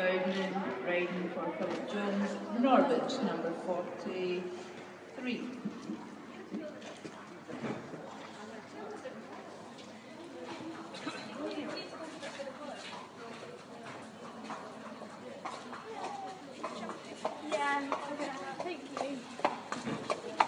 Bowden, riding for Philip Jones, Norwich, number 43. Yeah. thank you.